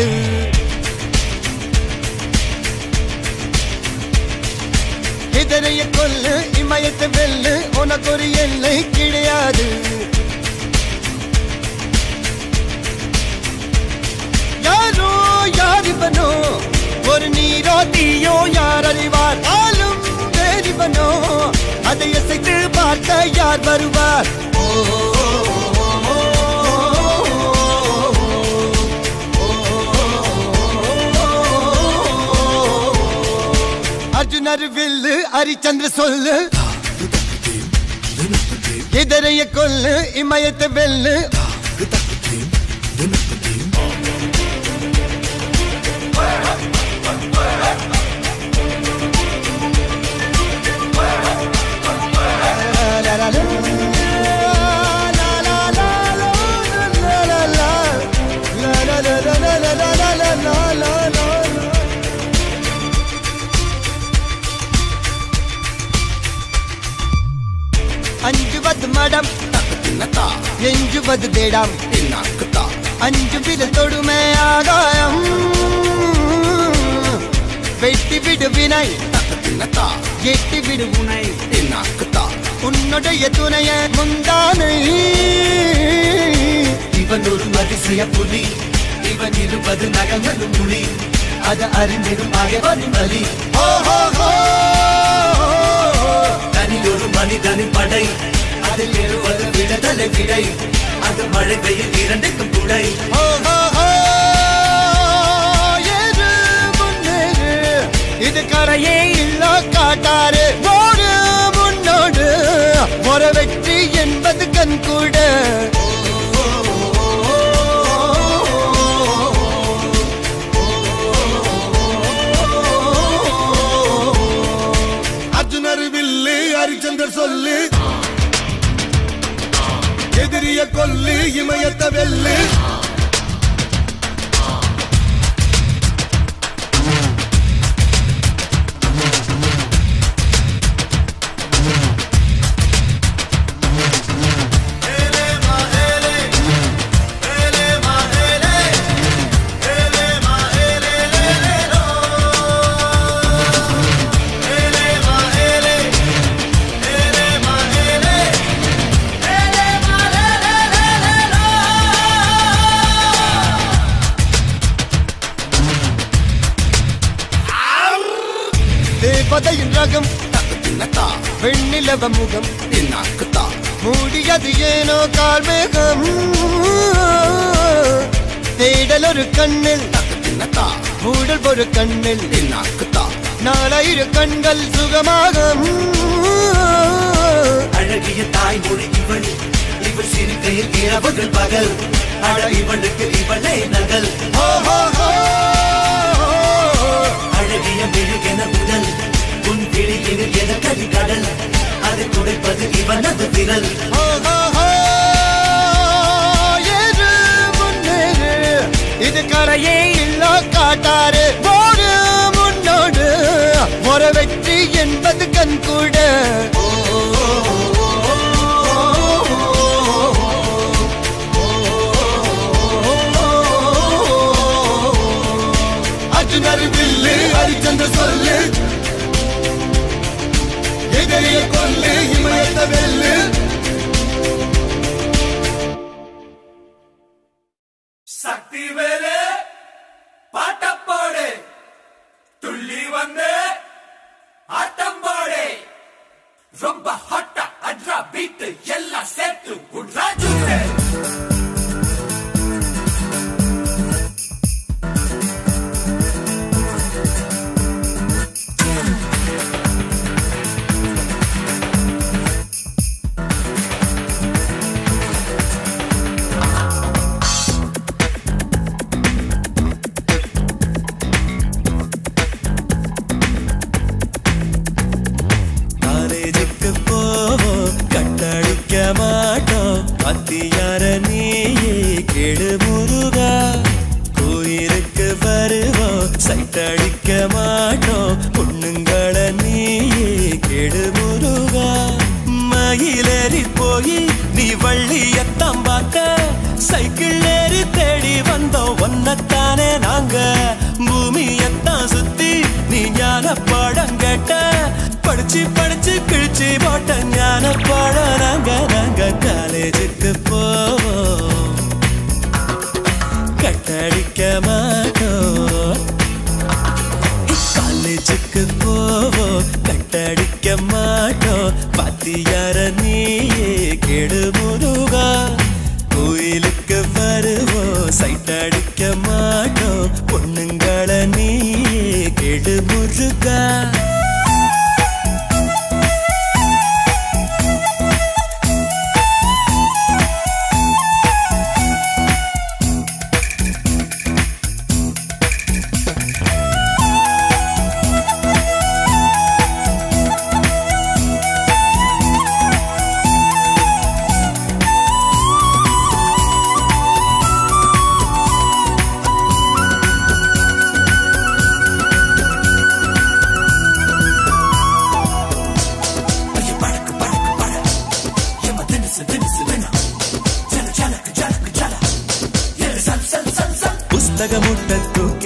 பொய்க்காது இதனைய கொல்லு இமயத்தை வெல்லு உனக்கு ஒரு எல்லை கிடையாது. யாரோ யாரிவனோ ஒரு நீரோ தீயோ யார் அறிவார்? ஆளும் வேறிவனோ அதை அசைத்து பார்க்க யார் வருவார்? ஓ, அர்ஜுனர் வில்லு ஹரிச்சந்திர சொல்லு. இதரைய கொல்லு இமயத்து வெல்லு. அஞ்சுவது மடம். எஞ்சுவது தேடம். அஞ்சு வித தொடுமை ஆகாயம். வெட்டி விடு வினை. எட்டி விடு உனை. உன்னுடைய துணைய முந்தானை. இவன் ஒரு அதிசய புலி. இவன் இருபது நகங்களும் புலி. அது அறிந்திடும் அயவனின் வலி. ஓ ஹோ ஹோ. தனி ஒரு மனிதனின் படை. அதில் எழுவது விடுதலை விடை அது மழை பெய்யும் இரண்டுக்கும் குடை. இது கரையே இல்ல காட்டாரு. எதிரிய கொல்லு இமயத்த வெல்லு வெண்ணிலவ முகம் மூடியது ஏனோ கார்மேகம் தேடல் ஒரு கண்ணில் மூடல் ஒரு கண்ணில் நாலாயிரு கண்கள் சுகமாகும். அழகிய தாய்மொழி இவள். இவள் சிரிக்கையில் இரவுகள் பகல். அழ இவளுக்கு இவளே நகல். அழகிய மெழுகென உடல் உன் விழியில் என கரி கடல். அதை துடைப்பது இவனது விரல். இது கரையே இல்லா காட்டாரு போடு முன்னோடு. ஒரு வெற்றி என்பது கண் கூட. முருகா கோயிலுக்கு வருவோம். சைட்டடிக்க மாட்டோம். பொண்ணுங்களை நீயே கெடு முருகா. மயிலேறி போய் நீ வள்ளியத்தான் பார்க்க. சைக்கிள் ஏறி தேடி வந்தோம். ஒன்னத்தானே நாங்க. பூமியத்தான் சுத்தி நீ ஞான பாடம் கேட்ட. படிச்சு படிச்சு கிழிச்சு போட்ட ஞான பாடம் முருகா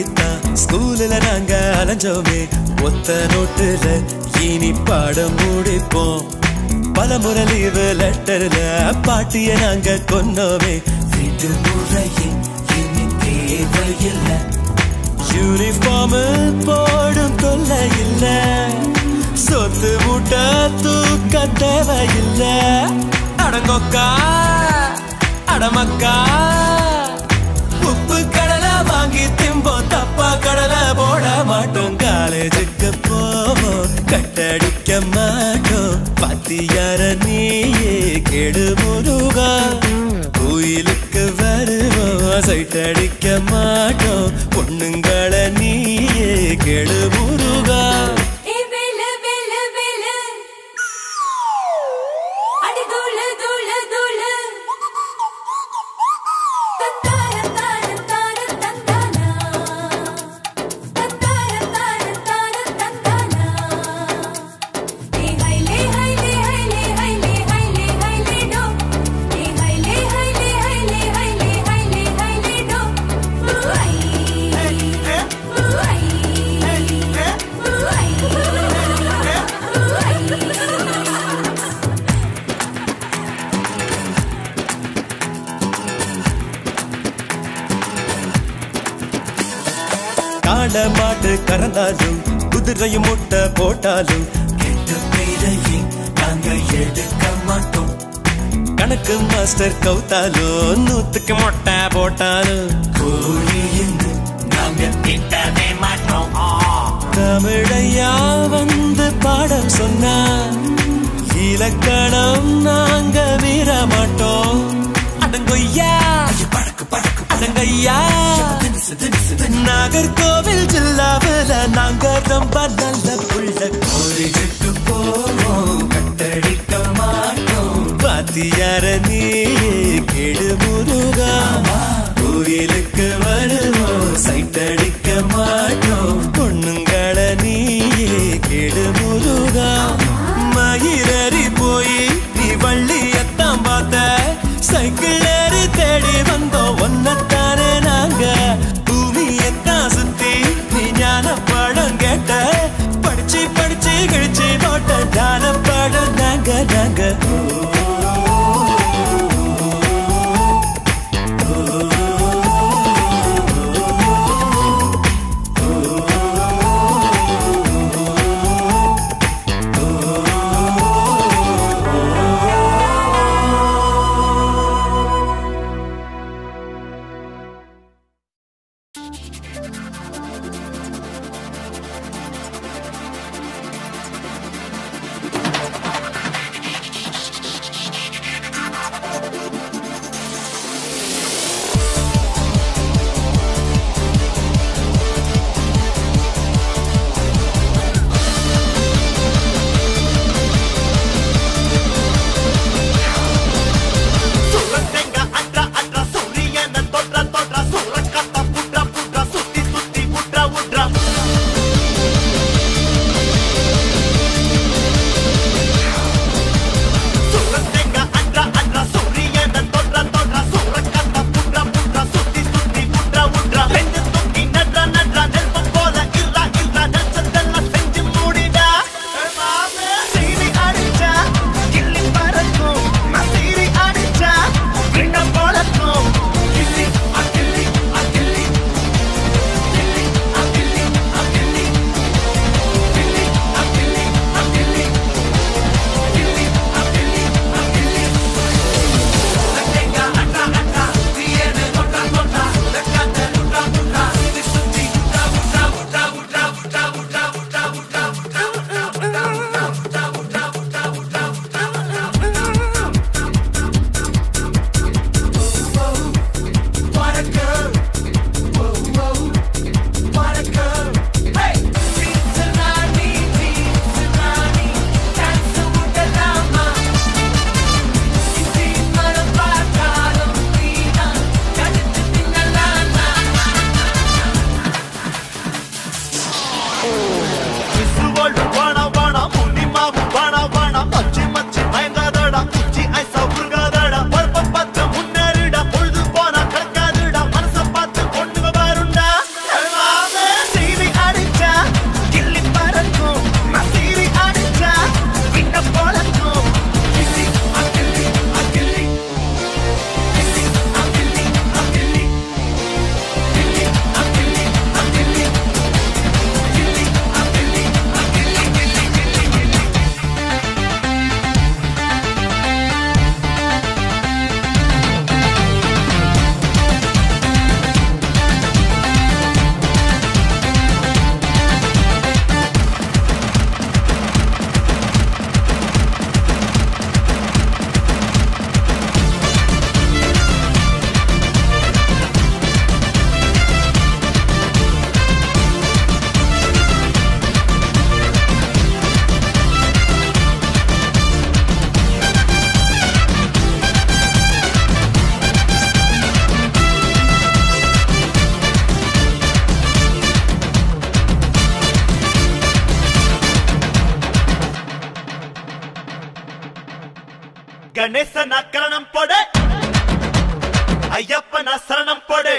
தூக்கித்தான் ஸ்கூல்ல நாங்க அலைஞ்சோமே. ஒத்த நோட்டுல இனி பாடம் முடிப்போம். பல முறை லீவு லெட்டர்ல பாட்டிய நாங்க கொன்னோமே. விடுமுறையின் இனி தேவையில்லை. யூனிஃபார்ம் போடும் தொல்லை இல்ல சொத்து மூட்டை தூக்க தேவையில்ல. அடங்கொக்கா அடமக்கா உப்பு கடலை வாங்கி திம்போம் தப்பா கடல போட மாட்டோம். காலேஜுக்கு போவோம். கட்டடிக்க மாட்டோம். பத்தியார நீயே கெடு முருகா. கோயிலுக்கு வருவோம். சைட் அடிக்க மாட்டோம். பொண்ணுங்களை நீயே கெடு முருகா. காட மாட்டு கறந்தாலும் குதிரையும் முட்டை போட்டாலும் கெட்ட பேரையும் நாங்க எடுக்க மாட்டோம். கணக்கு மாஸ்டர் கவுத்தாலும் நூத்துக்கு மொட்டை போட்டாலும் கோழின்னு நாங்க திட்டவே மாட்டோம். தமிழையா வந்து பாடம் சொன்னா இலக்கணம் நாங்க மீற மாட்டோம். அடங்கொய்யா படக்கு படக்கு அடங்கய்யா. நாகர்கோவில் ஜில்லாவில நாங்க ரொம்ப நல்ல புள்ள கோரிக்கிட்டு போவோம் கட்டடிக்க மாட்டோம். பாத்தியார நீ கேடு முருகா. கோயிலுக்கு வருவோம் சைட்டடிக்க மாட்டோம். கணேசன் அக்கரணம் போடு. ஐயப்பன் சரணம் போடு.